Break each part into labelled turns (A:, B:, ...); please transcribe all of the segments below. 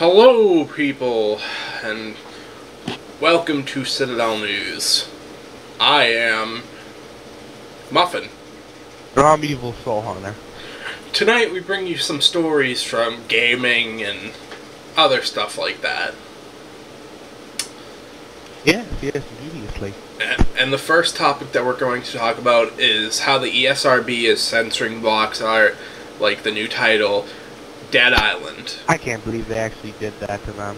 A: Hello, people, and welcome to Citadel News. I am Muffin.
B: I'm Evil Soul Hunter.
A: Tonight we bring you some stories from gaming and other stuff like that.
B: Yes, yes, immediately.
A: And- And the first topic that we're going to talk about is how the ESRB is censoring box art, like the new title, Dead Island.
B: I can't believe they actually did that to them.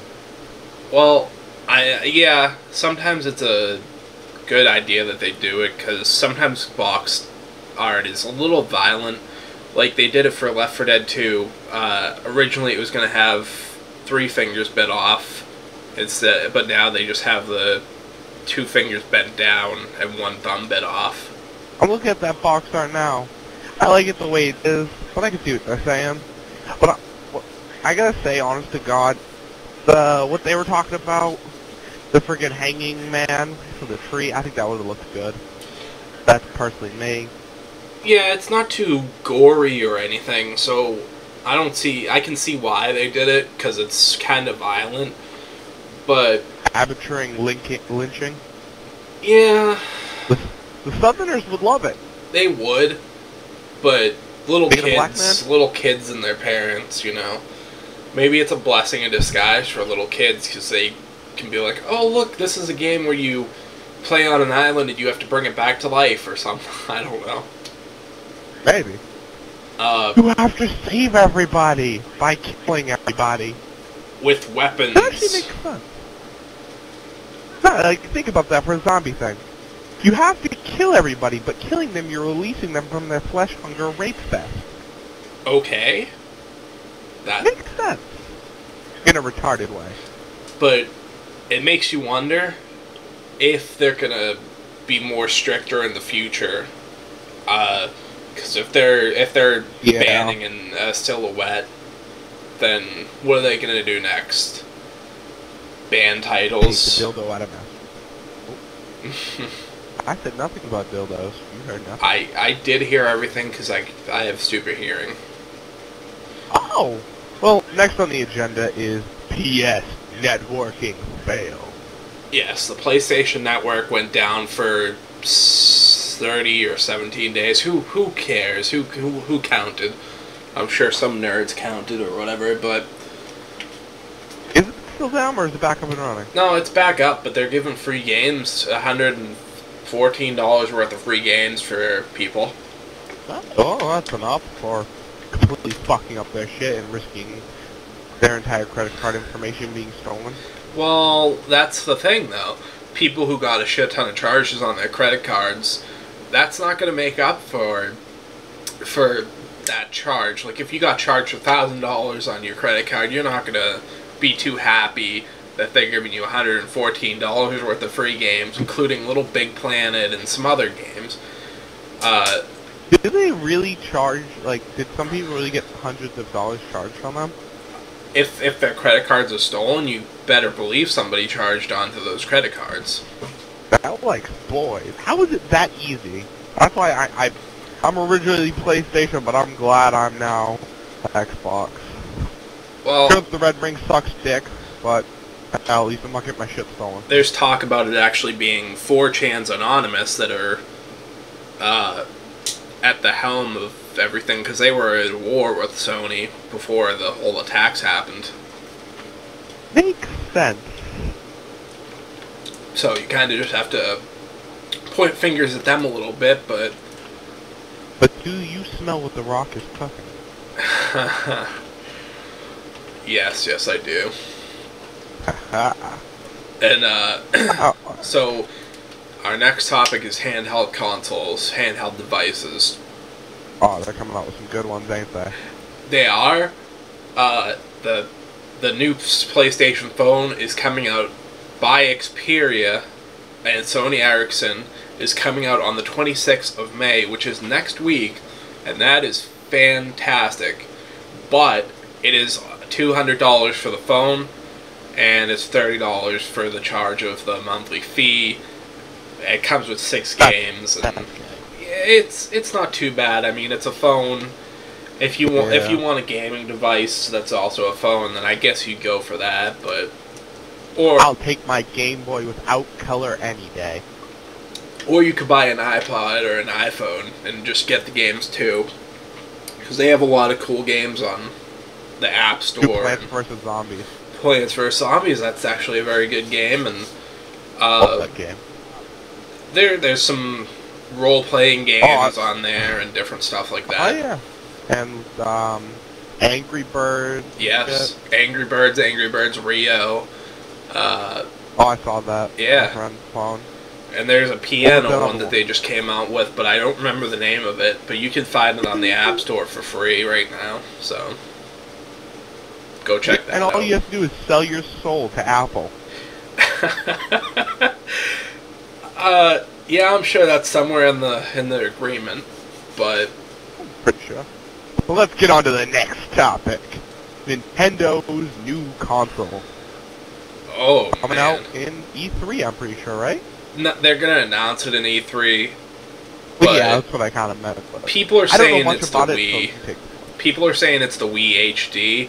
A: Well, I yeah, sometimes it's a good idea that they do it because sometimes box art is a little violent. Like they did it for Left 4 Dead 2. Uh, originally, it was going to have three fingers bit off, instead, but now they just have the two fingers bent down and one thumb bit off.
B: I'm looking at that box art now. I like it the way it is, but I can see what they're saying. But I, I gotta say, honest to God, the what they were talking about, the friggin' hanging man from the tree, I think that would have looked good. That's personally me.
A: Yeah, it's not too gory or anything, so I don't see. I can see why they did it because it's kind of violent, but
B: Arbitrary linking, lynching.
A: yeah.
B: The Southerners would love it.
A: They would, but little
B: Being a black
A: kids, little kids and their parents, you know, maybe it's a blessing in disguise for little kids because they can be like, "Oh, look, this is a game where you play on an island and you have to bring it back to life or something." I don't know.
B: Maybe.
A: Uh,
B: You have to save everybody by killing everybody.
A: with weapons.
B: That actually makes sense. No, like, think about that for a zombie thing. You have to kill everybody, but killing them, you're releasing them from their flesh hunger rape fest.
A: Okay. That,
B: Makes sense. In a retarded way.
A: but it makes you wonder if they're gonna be more stricter in the future. Uh, because if they're if they're
B: Yeah.
A: banning in a silhouette, then what are they gonna do next? Ban
B: Take the
A: titles.
B: dildo out of mouth. I said nothing about dildos. You heard nothing.
A: I I did hear everything because I I have stupid hearing.
B: Oh! Well, next on the agenda is PS networking fail.
A: Yes, the PlayStation Network went down for thirty or seventeen days. Who who cares? Who who who counted? I'm sure some nerds counted or whatever, but
B: Is it still down or is it back up and running?
A: no, it's back up. But they're giving free games, hundred and fourteen dollars worth of free games for people.
B: Oh, that's enough for completely fucking up their shit and risking their entire credit card information being stolen.
A: Well, that's the thing though. People who got a shit ton of charges on their credit cards, that's not going to make up for for that charge. Like if you got charged a thousand dollars on your credit card, you're not going to be too happy that they're giving you $114 worth of free games, including Little Big Planet and some other games. Uh,
B: Did they really charge, like, did some people really get hundreds of dollars charged from them?
A: if if their credit cards are stolen, you better believe somebody charged onto those credit cards.
B: That, like, boys, how is it that easy? That's why I, I, I'm originally PlayStation, but I'm glad I'm now Xbox.
A: Well,
B: Sure, the Red Ring sucks dick, but least I'm not getting my shit stolen.
A: there's talk about it actually being 4chan's Anonymous that are uh, at the helm of everything because they were at war with Sony before the whole attacks happened.
B: Makes sense.
A: So you kind of just have to point fingers at them a little bit, but
B: But do you smell what the Rock is cooking?
A: yes, yes, I do. And uh, so our next topic is handheld consoles, handheld devices.
B: oh, they're coming out with some good ones, ain't they?
A: They are. Uh, the the new PlayStation phone is coming out by Xperia, and Sony Ericsson is coming out on the 26th of May, which is next week, and that is fantastic. But it is $200 for the phone, and it's $30 for the charge of the monthly fee. It comes with six games, and it's it's not too bad. I mean, it's a phone. If you want, if you want a gaming device that's also a phone, then I guess you'd go for that. But or
B: I'll take my Game Boy without color any day.
A: or you could buy an iPod or an iPhone and just get the games too, because they have a lot of cool games on the App Store.
B: Plants vs Zombies.
A: Plants vs Zombies. That's actually a very good game, and uh,
B: that game.
A: there there's some role playing games
B: Oh, I-
A: on there and different stuff like that.
B: Oh yeah. And um, Angry Birds.
A: Yes, Angry Birds, Angry Birds Rio. Uh,
B: Oh, I saw that.
A: Yeah.
B: Phone.
A: and there's a piano
B: that
A: one
B: other
A: that they just came out with, but I don't remember the name of it. But you can find it on the App Store for free right now. So go check that
B: and all
A: out.
B: you have to do is sell your soul to Apple.
A: uh, yeah, I'm sure that's somewhere in the in the agreement, but
B: Pretty sure. Well, let's get on to the next topic. Nintendo's new console
A: oh
B: coming
A: man.
B: out in E3. I'm pretty sure, right?
A: No, they're gonna announce it in E3. But-
B: yeah, that's what I kind of meant.
A: People are
B: I don't know
A: saying it's the
B: it.
A: Wii.
B: So
A: People are saying it's the Wii HD,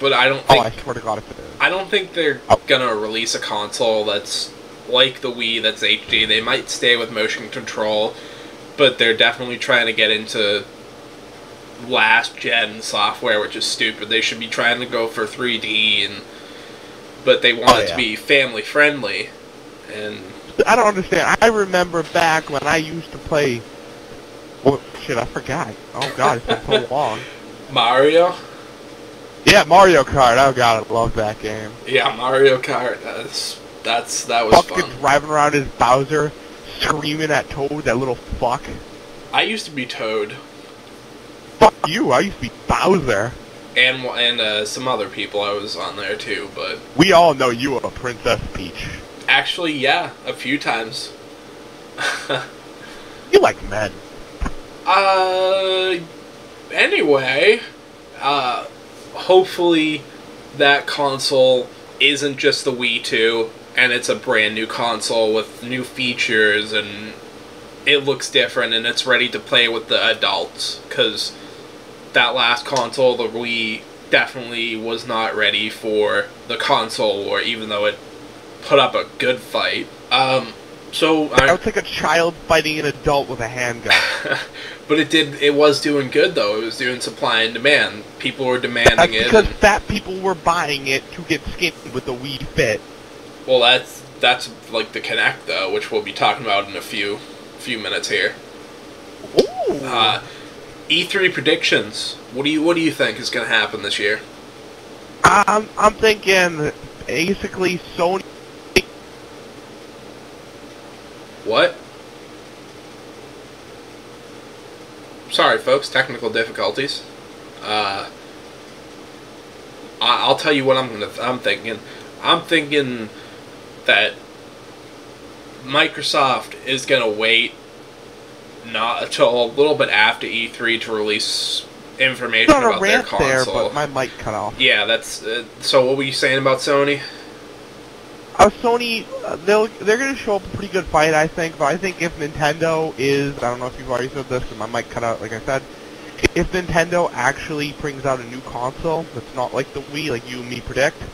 A: but I don't
B: oh,
A: think
B: I swear to God, if it is.
A: I don't think they're
B: Oh.
A: gonna release a console that's like the Wii that's HD. They might stay with motion control, but they're definitely trying to get into last gen software, which is stupid. They should be trying to go for 3D and but they want
B: Oh,
A: it
B: yeah.
A: to be family friendly. And
B: I don't understand. I remember back when I used to play. Well, shit, I forgot. Oh God, it's been so long.
A: Mario,
B: Yeah, Mario Kart. Oh God, I love that game.
A: yeah, Mario Kart. That's that's that was
B: Fucking
A: fun.
B: driving around as Bowser, screaming at Toad, that little fuck.
A: I used to be Toad
B: Fuck you! I used to be Bowser.
A: and and uh, some other people I was on there too, but
B: We all know you were a Princess Peach.
A: actually, yeah, a few times.
B: You like men.
A: Uh, anyway, uh, hopefully that console isn't just the Wii 2 and it's a brand new console with new features and it looks different and it's ready to play with the adults because that last console, the Wii, definitely was not ready for the console war, even though it put up a good fight. Um, so
B: That
A: I,
B: was like a child fighting an adult with a handgun.
A: but it did. It was doing good though. It was doing supply and demand. People were demanding
B: That's
A: it.
B: because fat people were buying it to get skinny with the Wii Fit.
A: well, that's that's like the Kinect though, which we'll be talking about in a few few minutes here.
B: Ooh.
A: Uh, E3 predictions. What do you What do you think is going to happen this year?
B: I'm I'm thinking basically Sony.
A: What? Sorry, folks. Technical difficulties. Uh, I- I'll tell you what I'm gonna. I'm thinking. I'm thinking that Microsoft is gonna wait not until a little bit after E3 to release information about their
B: rant there,
A: console.
B: but my mic cut off.
A: yeah, that's. Uh, so, what were you saying about Sony?
B: Uh, Sony, uh, they'll they're gonna show up a pretty good fight, I think. But I think if Nintendo is, I don't know if you've already said this, 'cause my mic cut out, like I said. If Nintendo actually brings out a new console that's not like the Wii, like you and me predict,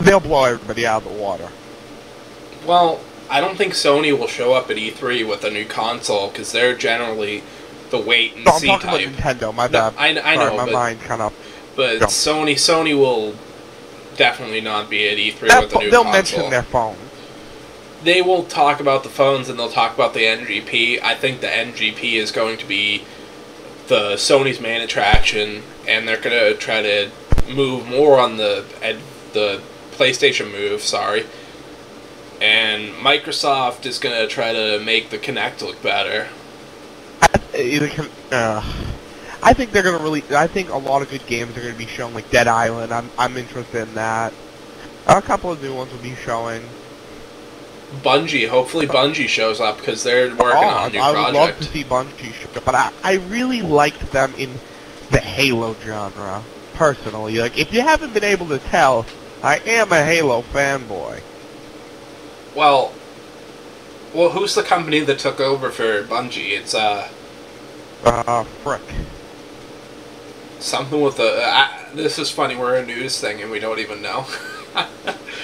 B: they'll blow everybody out of the water.
A: Well, I don't think Sony will show up at E3 with a new console because they're generally the wait and
B: No, I'm
A: see
B: talking
A: type.
B: about Nintendo. My
A: No,
B: bad.
A: I, I
B: Sorry,
A: know,
B: my
A: but,
B: mind kind of.
A: but
B: Yeah.
A: Sony Sony will definitely not be at E3
B: They'll,
A: with the new
B: they'll
A: console.
B: mention their phone.
A: They will talk about the phones and they'll talk about the NGP. I think the NGP is going to be the Sony's main attraction, and they're gonna try to move more on the the PlayStation Move. Sorry. And Microsoft is gonna try to make the Kinect look better.
B: I, uh, I think they're gonna really. I think a lot of good games are gonna be shown, like Dead Island. I'm I'm interested in that. A couple of new ones will be showing.
A: Bungie, hopefully Bungie shows up because they're working
B: oh,
A: on a new
B: I would love to see Bungie show up, but I I really liked them in the Halo genre personally. Like, if you haven't been able to tell, I am a Halo fanboy.
A: Well, well, who's the company that took over for Bungie? It's uh,
B: Uh, frick.
A: Something with the. This is funny. We're a news thing and we don't even know.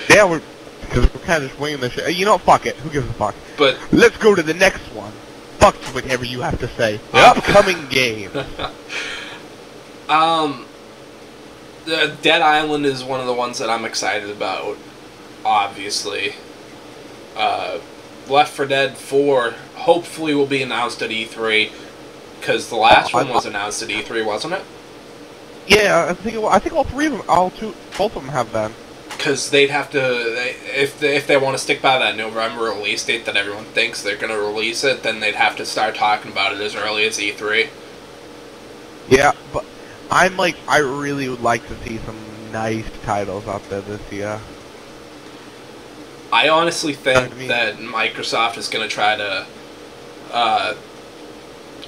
B: Yeah, we're because we're kind of just winging the shit. You know, fuck it. Who gives a fuck?
A: but
B: Let's go to the next one. Fuck whatever you have to say. The upcoming game.
A: um, the Dead Island is one of the ones that I'm excited about. Obviously, uh, Left 4 Dead Four hopefully will be announced at E3 because the last one was announced at E3, wasn't it?
B: Yeah, I think I think all three of them, all two, both of them have been.
A: Because they'd have to, they, if they, if they want to stick by that November release date that everyone thinks they're going to release it, then they'd have to start talking about it as early as E E3.
B: Yeah, but I'm like, I really would like to see some nice titles out there this year.
A: I honestly think
B: I mean-
A: that Microsoft is going to try to. Uh,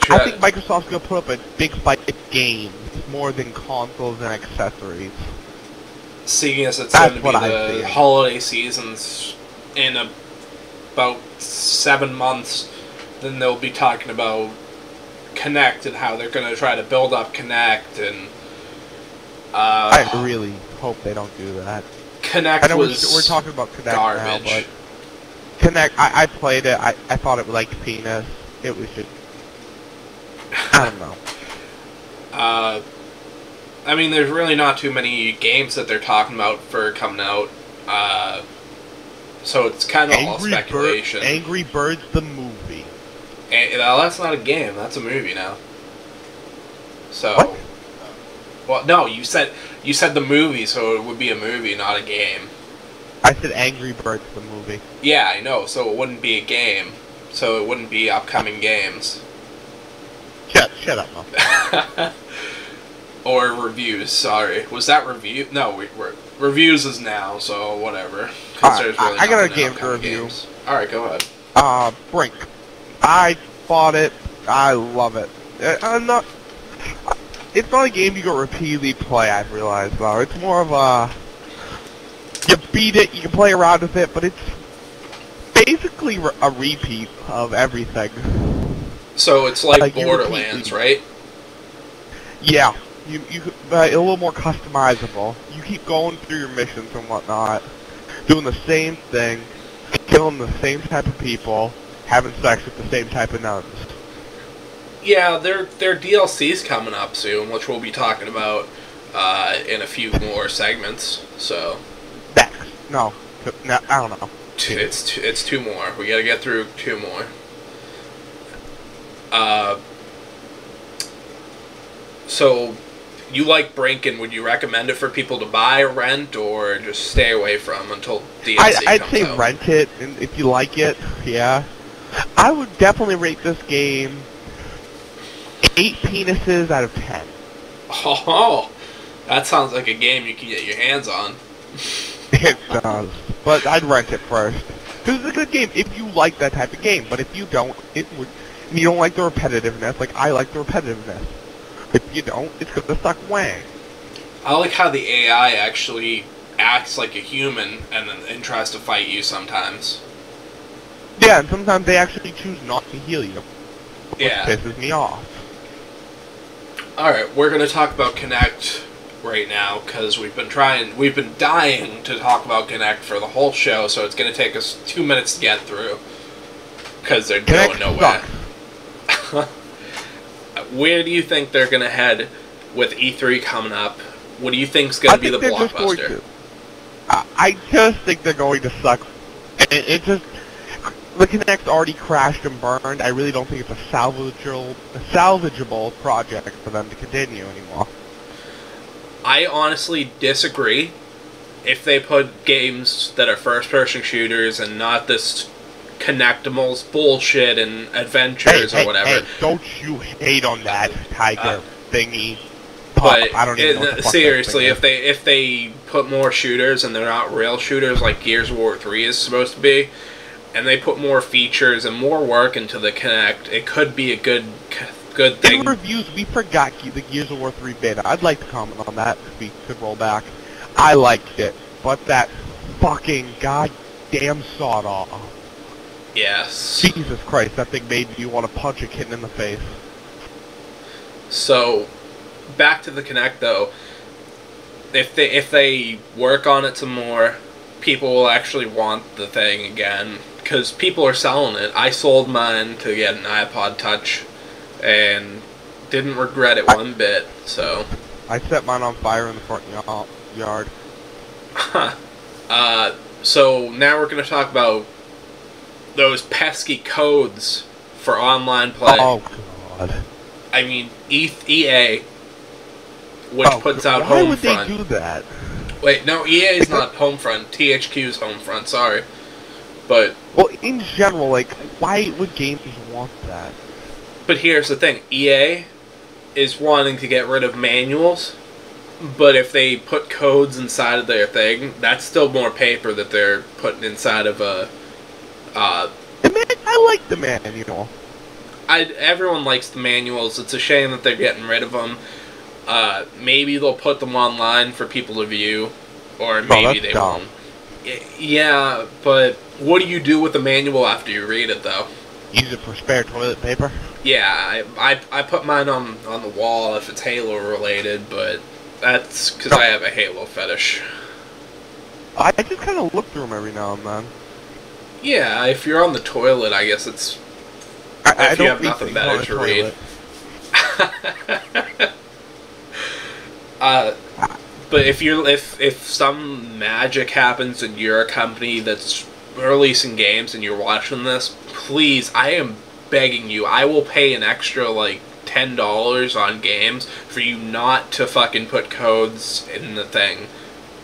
A: try,
B: I think Microsoft's gonna put up a big fight at games more than consoles and accessories.
A: seeing as it's
B: That's
A: going to be
B: I
A: the holiday seasons in a, about seven months, then they'll be talking about Kinect and how they're going to try to build up Kinect and. Uh,
B: I really hope they don't do that.
A: Kinect
B: I know we're,
A: was
B: we're talking about Kinect
A: garbage.
B: now, but Kinect, I, I played it. I, I thought it was like penis. It was just, I don't know.
A: Uh, I mean, there's really not too many games that they're talking about for coming out. Uh, so it's kind of all
B: Angry, Bird,
A: speculation.
B: Angry Birds the movie.
A: And, well, that's not a game. That's a movie now. So.
B: What?
A: Well, no, you said you said the movie, so it would be a movie, not a game.
B: I said Angry Birds the movie.
A: Yeah, I know. So it wouldn't be a game. So it wouldn't be upcoming games.
B: Shut, shut up, Mo.
A: or reviews. Sorry, was that review? No, we, we're reviews is now. So whatever.
B: Alright,
A: there's
B: I- I got a game to review.
A: games. All right, go ahead.
B: Uh, Brink. I bought it. I love it. Uh, I'm not. It's not a game you go repeatedly play. I've realized though. It's more of a. You beat it. You can play around with it, but it's basically a repeat of everything.
A: So it's like, Borderlands, right?
B: Yeah. You you uh, a little more customizable. You keep going through your missions and whatnot, doing the same thing, killing the same type of people, having sex with the same type of nuns.
A: Yeah, their their DLC's coming up soon, which we'll be talking about uh, in a few more segments. So
B: Next. No. no. I don't know.
A: it's it's two more. We got to get through two more. Uh, so you like Brinkin? Would you recommend it for people to buy, rent, or just stay away from until DLC
B: I, I'd
A: comes
B: say
A: out?
B: rent it, if you like it, yeah. I would definitely rate this game eight penises out of ten.
A: Oh, that sounds like a game you can get your hands on.
B: It does, but I'd rent it first. Because it's a good game if you like that type of game. But if you don't, it would. And you don't like the repetitiveness, like I like the repetitiveness. If you don't, it's gonna suck wang.
A: I like how the AI actually acts like a human and then and tries to fight you sometimes.
B: Yeah, and sometimes they actually choose not to heal you, which
A: Yeah.
B: pisses me off.
A: All right, we're gonna talk about Kinect right now because we've been trying, we've been dying to talk about Kinect for the whole show, so it's gonna take us two minutes to get through because they're
B: Kinect
A: going nowhere.
B: sucks.
A: Where do you think they're gonna head with E3 coming up? What do you think's gonna be
B: think
A: the
B: going
A: blockbuster?
B: to. I, I just think they're going to suck. It, it just the Kinect already crashed and burned. I really don't think it's a salvageable, a salvageable project for them to continue anymore.
A: I honestly disagree. If they put games that are first-person shooters and not this Kinectimals bullshit and adventures
B: hey,
A: or whatever,
B: Hey, hey, don't you hate on that tiger
A: Uh,
B: thingy?
A: But
B: I don't even know
A: it- seriously, if they if they put more shooters and they're not real shooters like Gears of War Three is supposed to be, and they put more features and more work into the Kinect, it could be a good good thing.
B: In reviews, we forgot the Gears of War 3 beta. I'd like to comment on that if we could roll back. I liked it, but that fucking goddamn sawed off.
A: Yes.
B: Jesus Christ, that thing made you want to punch a kid in the face.
A: So, back to the Kinect though. If they if they work on it some more, people will actually want the thing again because people are selling it. I sold mine to get an iPod Touch, and didn't regret it one bit. So,
B: I set mine on fire in the front ya- yard.
A: uh, so now we're gonna talk about those pesky codes for online play.
B: Oh god.
A: I mean, E- EA, which
B: Oh,
A: puts out
B: Why would they do that?
A: Wait, no, EA is not Homefront. THQ's Homefront. Sorry, but
B: Well, in general, like, why would games want that?
A: but here's the thing: EA is wanting to get rid of manuals, but if they put codes inside of their thing, that's still more paper that they're putting inside of a. Uh,
B: The man, I like the manual.
A: I everyone likes the manuals. It's a shame that they're getting rid of them. Uh, maybe they'll put them online for people to view, or maybe
B: that's
A: they
B: dumb.
A: won't. Yeah, but what do you do with the manual after you read it, though?
B: Use it for spare toilet paper.
A: Yeah, I, I, I put mine on, on the wall if it's Halo related, but that's because I have a Halo fetish.
B: I just kind of look through them every now and then.
A: Yeah, if you're on the toilet, I guess it's.
B: I, I
A: If you
B: don't
A: have nothing better
B: on the
A: to read.
B: toilet.
A: uh, but if you're if if some magic happens and you're a company that's releasing games and you're watching this, please, I am begging you, I will pay an extra like ten dollars on games for you not to fucking put codes in the thing.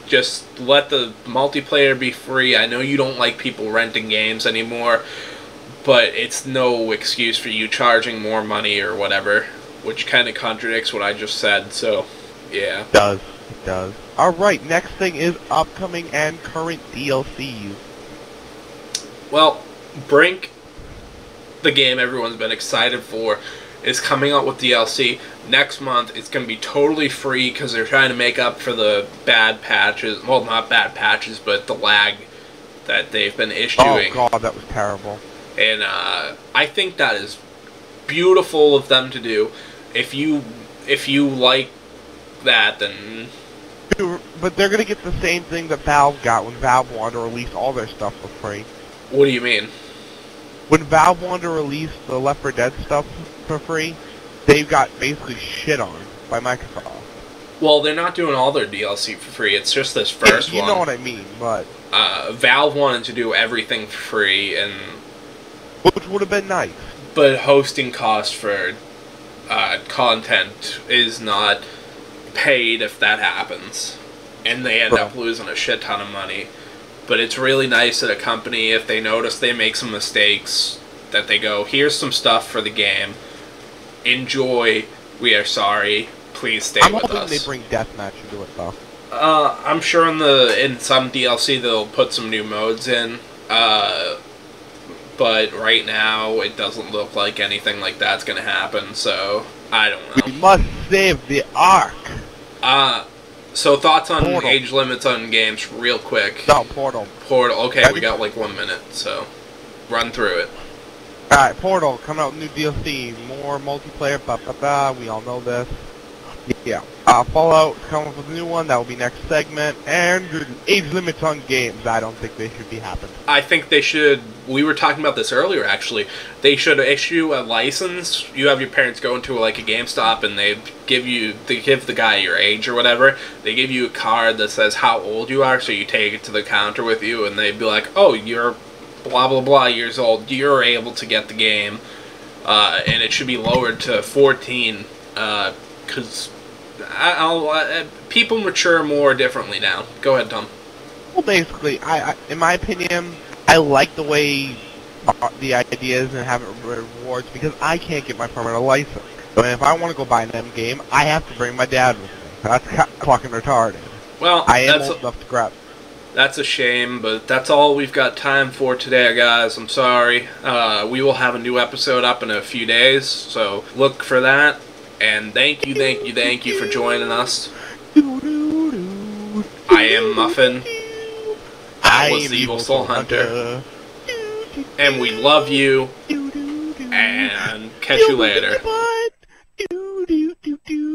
A: Just let the multiplayer be free. I know you don't like people renting games anymore, but it's no excuse for you charging more money or whatever, which kind of contradicts what I just said. So, yeah.
B: It does. It does. Alright, next thing is upcoming and current DLCs.
A: Well, Brink, the game everyone's been excited for, is coming out with DLC next month. It's going to be totally free because they're trying to make up for the bad patches. Well, not bad patches, but the lag that they've been issuing.
B: Oh god, that was terrible.
A: and uh, I think that is beautiful of them to do. If you if you like that, then
B: But they're gonna get the same thing that Valve got when Valve wanted to release all their stuff for free.
A: what do you mean?
B: When Valve wanted to release the Left 4 Dead stuff for free, they got basically shit on by Microsoft.
A: Well, they're not doing all their DLC for free. It's just this first
B: you
A: one.
B: You know what I mean, but
A: uh, Valve wanted to do everything for free, and
B: which would have been nice.
A: but hosting cost for uh, content is not paid if that happens, and they end up losing a shit ton of money. But it's really nice that a company, if they notice they make some mistakes, that they go, "Here's some stuff for the game. Enjoy. We are sorry. Please stay
B: I'm
A: with
B: hoping
A: us."
B: they bring deathmatch into it though.
A: Uh, I'm sure in the in some DLC they'll put some new modes in. Uh, but right now it doesn't look like anything like that's gonna happen. So I don't
B: We
A: know.
B: must save the Ark.
A: Uh, so thoughts on
B: Portal.
A: age limits on games, real quick.
B: No, Portal.
A: Portal. Okay, we got like one minute, so run through it.
B: Alright, Portal, coming out with new DLC, more multiplayer, blah blah blah, we all know this. Yeah. Uh, Fallout coming up with a new one, that will be next segment, and age limits on games, I don't think they should be happening.
A: I think they should. We were talking about this earlier, actually. They should issue a license. You have your parents go into like a GameStop, and they give you, they give the guy your age or whatever. They give you a card that says how old you are, so you take it to the counter with you, and they'd be like, "Oh, you're blah blah blah years old. You're able to get the game, uh, and it should be lowered to 14, because." I'll, uh, people mature more differently now. Go ahead, Tom.
B: Well, basically, I, I in my opinion, I like the way the ideas and have rewards because I can't get my permanent license. So if I want to go buy an M game, I have to bring my dad with me. That's fucking retarded.
A: Well,
B: I am
A: that's
B: old enough to grab.
A: That's a shame, but that's all we've got time for today, guys. I'm sorry. Uh, we will have a new episode up in a few days, so look for that. And thank you, thank you, thank you for joining us. I am Muffin.
B: I,
A: was the Evil Soul Hunter. Hunter. And we love you. And catch you later.